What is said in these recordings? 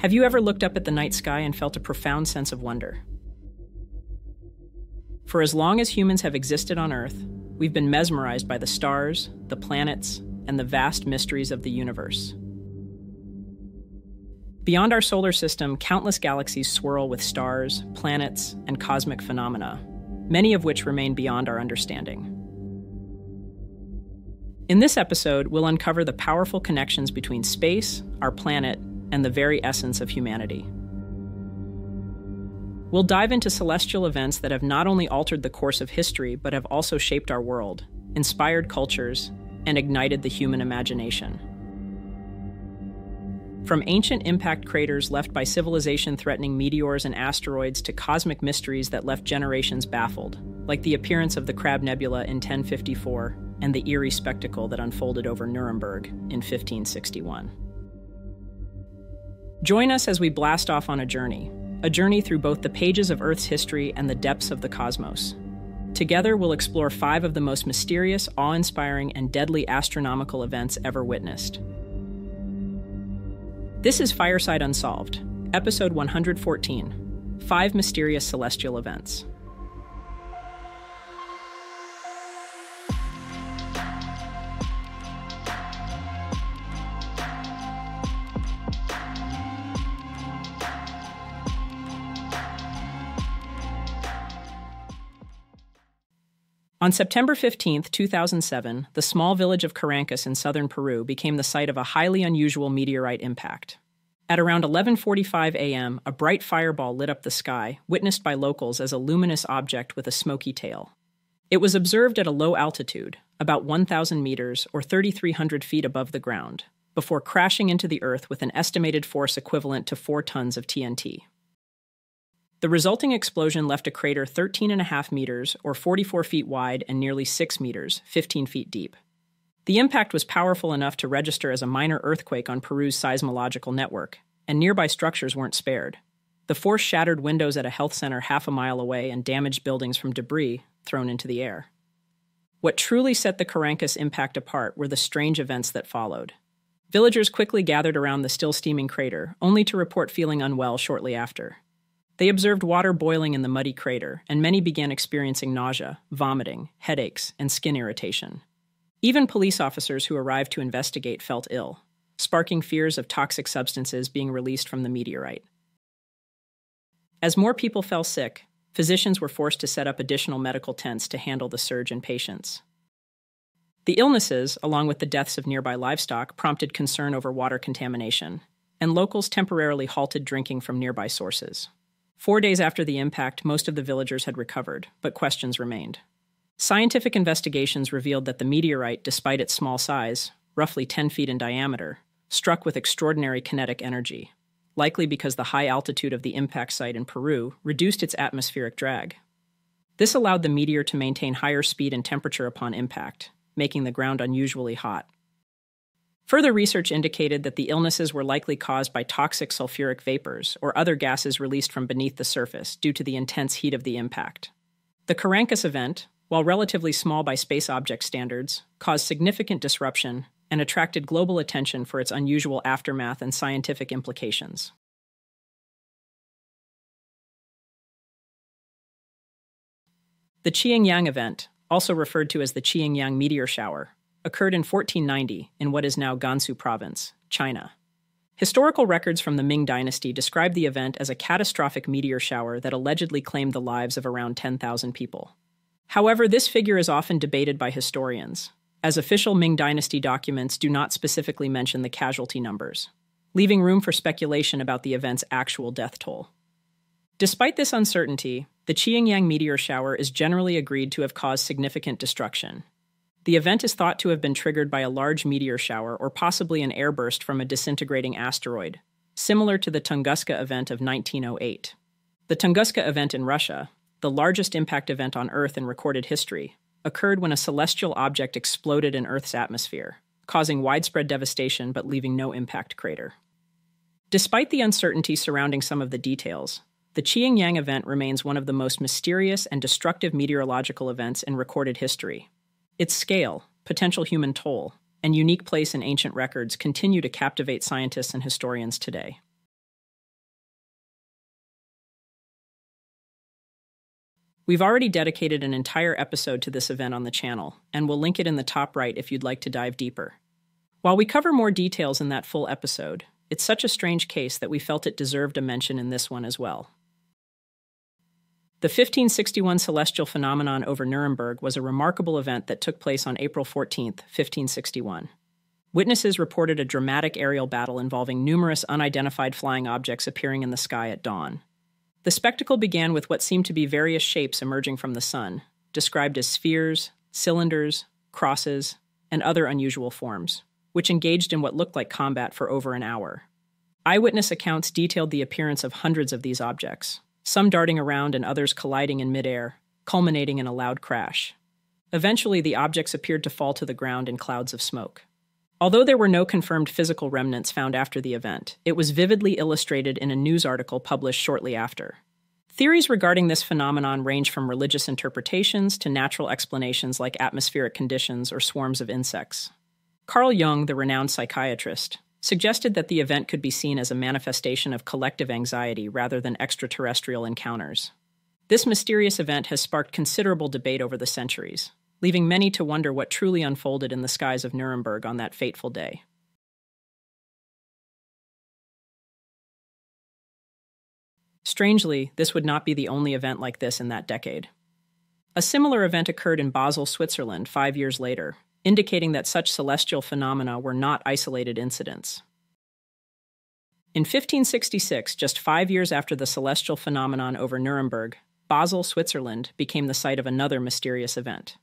Have you ever looked up at the night sky and felt a profound sense of wonder? For as long as humans have existed on Earth, we've been mesmerized by the stars, the planets, and the vast mysteries of the universe. Beyond our solar system, countless galaxies swirl with stars, planets, and cosmic phenomena, many of which remain beyond our understanding. In this episode, we'll uncover the powerful connections between space, our planet, and the very essence of humanity. We'll dive into celestial events that have not only altered the course of history, but have also shaped our world, inspired cultures, and ignited the human imagination. From ancient impact craters left by civilization threatening meteors and asteroids to cosmic mysteries that left generations baffled, like the appearance of the Crab Nebula in 1054 and the eerie spectacle that unfolded over Nuremberg in 1561. Join us as we blast off on a journey, a journey through both the pages of Earth's history and the depths of the cosmos. Together, we'll explore five of the most mysterious, awe inspiring, and deadly astronomical events ever witnessed. This is Fireside Unsolved, Episode 114 Five Mysterious Celestial Events. On September 15, 2007, the small village of Carancas in southern Peru became the site of a highly unusual meteorite impact. At around 11:45 a.m., a bright fireball lit up the sky, witnessed by locals as a luminous object with a smoky tail. It was observed at a low altitude, about 1,000 meters or 3,300 feet above the ground, before crashing into the earth with an estimated force equivalent to 4 tons of TNT. The resulting explosion left a crater 13.5 meters, or 44 feet wide, and nearly 6 meters, 15 feet deep. The impact was powerful enough to register as a minor earthquake on Peru's seismological network, and nearby structures weren't spared. The force shattered windows at a health center half a mile away and damaged buildings from debris thrown into the air. What truly set the Carancas impact apart were the strange events that followed. Villagers quickly gathered around the still steaming crater, only to report feeling unwell shortly after. They observed water boiling in the muddy crater, and many began experiencing nausea, vomiting, headaches, and skin irritation. Even police officers who arrived to investigate felt ill, sparking fears of toxic substances being released from the meteorite. As more people fell sick, physicians were forced to set up additional medical tents to handle the surge in patients. The illnesses, along with the deaths of nearby livestock, prompted concern over water contamination, and locals temporarily halted drinking from nearby sources. Four days after the impact, most of the villagers had recovered, but questions remained. Scientific investigations revealed that the meteorite, despite its small size, roughly 10 feet in diameter, struck with extraordinary kinetic energy, likely because the high altitude of the impact site in Peru reduced its atmospheric drag. This allowed the meteor to maintain higher speed and temperature upon impact, making the ground unusually hot. Further research indicated that the illnesses were likely caused by toxic sulfuric vapors or other gases released from beneath the surface due to the intense heat of the impact. The Carancas event, while relatively small by space object standards, caused significant disruption and attracted global attention for its unusual aftermath and scientific implications. The Qiangyang event, also referred to as the Qiangyang meteor shower, occurred in 1490 in what is now Gansu Province, China. Historical records from the Ming Dynasty describe the event as a catastrophic meteor shower that allegedly claimed the lives of around 10,000 people. However, this figure is often debated by historians, as official Ming Dynasty documents do not specifically mention the casualty numbers, leaving room for speculation about the event's actual death toll. Despite this uncertainty, the Qiangyang meteor shower is generally agreed to have caused significant destruction, the event is thought to have been triggered by a large meteor shower or possibly an airburst from a disintegrating asteroid, similar to the Tunguska event of 1908. The Tunguska event in Russia, the largest impact event on Earth in recorded history, occurred when a celestial object exploded in Earth's atmosphere, causing widespread devastation but leaving no impact crater. Despite the uncertainty surrounding some of the details, the Qiangyang event remains one of the most mysterious and destructive meteorological events in recorded history, its scale, potential human toll, and unique place in ancient records continue to captivate scientists and historians today. We've already dedicated an entire episode to this event on the channel, and we'll link it in the top right if you'd like to dive deeper. While we cover more details in that full episode, it's such a strange case that we felt it deserved a mention in this one as well. The 1561 celestial phenomenon over Nuremberg was a remarkable event that took place on April 14, 1561. Witnesses reported a dramatic aerial battle involving numerous unidentified flying objects appearing in the sky at dawn. The spectacle began with what seemed to be various shapes emerging from the sun, described as spheres, cylinders, crosses, and other unusual forms, which engaged in what looked like combat for over an hour. Eyewitness accounts detailed the appearance of hundreds of these objects, some darting around and others colliding in midair, culminating in a loud crash. Eventually, the objects appeared to fall to the ground in clouds of smoke. Although there were no confirmed physical remnants found after the event, it was vividly illustrated in a news article published shortly after. Theories regarding this phenomenon range from religious interpretations to natural explanations like atmospheric conditions or swarms of insects. Carl Jung, the renowned psychiatrist, suggested that the event could be seen as a manifestation of collective anxiety rather than extraterrestrial encounters. This mysterious event has sparked considerable debate over the centuries, leaving many to wonder what truly unfolded in the skies of Nuremberg on that fateful day. Strangely, this would not be the only event like this in that decade. A similar event occurred in Basel, Switzerland, five years later, indicating that such celestial phenomena were not isolated incidents. In 1566, just five years after the celestial phenomenon over Nuremberg, Basel, Switzerland became the site of another mysterious event.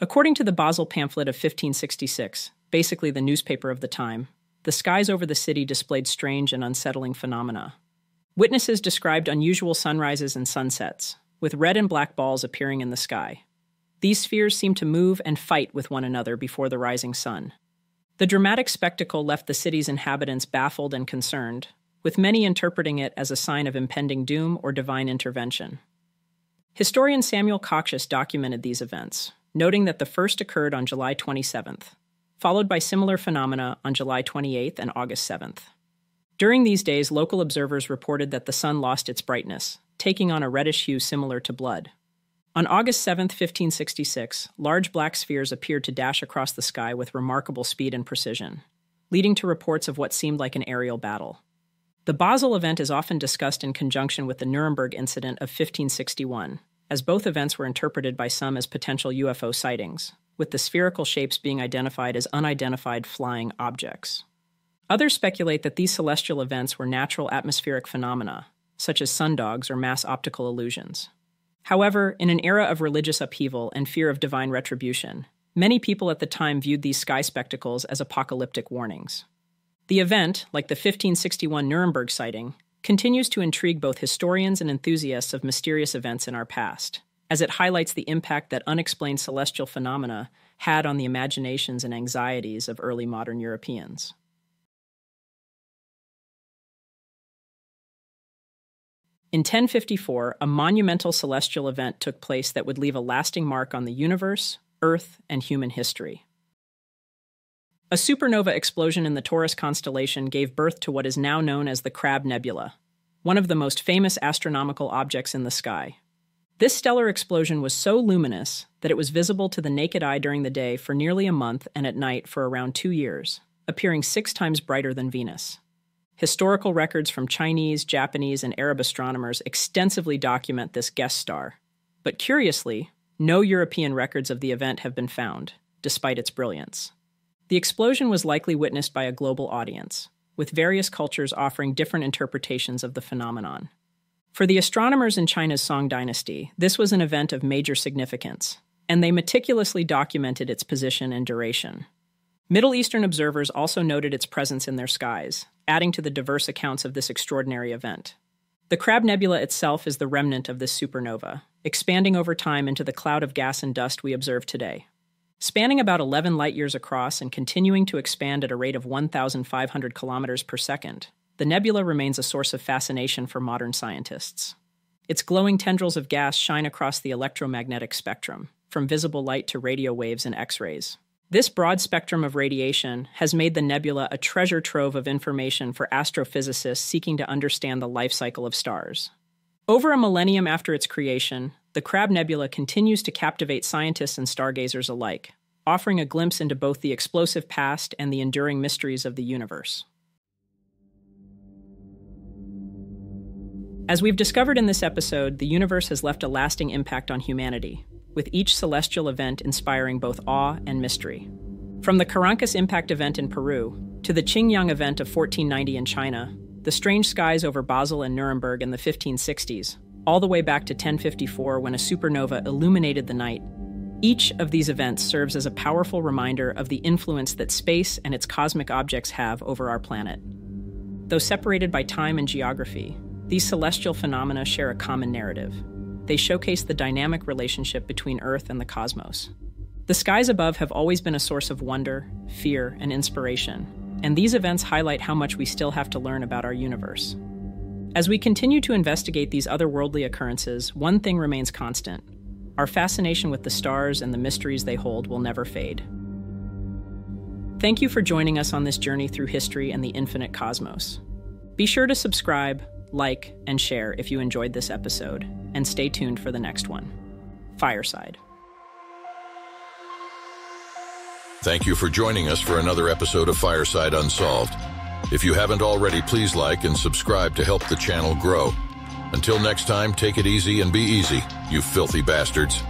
According to the Basel pamphlet of 1566, basically the newspaper of the time, the skies over the city displayed strange and unsettling phenomena. Witnesses described unusual sunrises and sunsets, with red and black balls appearing in the sky. These spheres seemed to move and fight with one another before the rising sun. The dramatic spectacle left the city's inhabitants baffled and concerned, with many interpreting it as a sign of impending doom or divine intervention. Historian Samuel Coccius documented these events, noting that the first occurred on July 27th, followed by similar phenomena on July 28th and August 7th. During these days, local observers reported that the sun lost its brightness, taking on a reddish hue similar to blood. On August 7, 1566, large black spheres appeared to dash across the sky with remarkable speed and precision, leading to reports of what seemed like an aerial battle. The Basel event is often discussed in conjunction with the Nuremberg incident of 1561, as both events were interpreted by some as potential UFO sightings, with the spherical shapes being identified as unidentified flying objects. Others speculate that these celestial events were natural atmospheric phenomena, such as sundogs or mass optical illusions. However, in an era of religious upheaval and fear of divine retribution, many people at the time viewed these sky spectacles as apocalyptic warnings. The event, like the 1561 Nuremberg sighting, continues to intrigue both historians and enthusiasts of mysterious events in our past, as it highlights the impact that unexplained celestial phenomena had on the imaginations and anxieties of early modern Europeans. In 1054, a monumental celestial event took place that would leave a lasting mark on the universe, Earth, and human history. A supernova explosion in the Taurus constellation gave birth to what is now known as the Crab Nebula, one of the most famous astronomical objects in the sky. This stellar explosion was so luminous that it was visible to the naked eye during the day for nearly a month and at night for around two years, appearing six times brighter than Venus. Historical records from Chinese, Japanese, and Arab astronomers extensively document this guest star. But curiously, no European records of the event have been found, despite its brilliance. The explosion was likely witnessed by a global audience, with various cultures offering different interpretations of the phenomenon. For the astronomers in China's Song dynasty, this was an event of major significance, and they meticulously documented its position and duration. Middle Eastern observers also noted its presence in their skies, adding to the diverse accounts of this extraordinary event. The Crab Nebula itself is the remnant of this supernova, expanding over time into the cloud of gas and dust we observe today. Spanning about 11 light years across and continuing to expand at a rate of 1,500 kilometers per second, the nebula remains a source of fascination for modern scientists. Its glowing tendrils of gas shine across the electromagnetic spectrum, from visible light to radio waves and X rays. This broad spectrum of radiation has made the nebula a treasure trove of information for astrophysicists seeking to understand the life cycle of stars. Over a millennium after its creation, the Crab Nebula continues to captivate scientists and stargazers alike, offering a glimpse into both the explosive past and the enduring mysteries of the universe. As we've discovered in this episode, the universe has left a lasting impact on humanity, with each celestial event inspiring both awe and mystery. From the Carancas impact event in Peru to the Qingyang event of 1490 in China, the strange skies over Basel and Nuremberg in the 1560s, all the way back to 1054 when a supernova illuminated the night, each of these events serves as a powerful reminder of the influence that space and its cosmic objects have over our planet. Though separated by time and geography, these celestial phenomena share a common narrative. They showcase the dynamic relationship between Earth and the cosmos. The skies above have always been a source of wonder, fear, and inspiration, and these events highlight how much we still have to learn about our universe. As we continue to investigate these otherworldly occurrences, one thing remains constant our fascination with the stars and the mysteries they hold will never fade. Thank you for joining us on this journey through history and the infinite cosmos. Be sure to subscribe, like, and share if you enjoyed this episode, and stay tuned for the next one. Fireside. Thank you for joining us for another episode of Fireside Unsolved. If you haven't already, please like and subscribe to help the channel grow. Until next time, take it easy and be easy, you filthy bastards.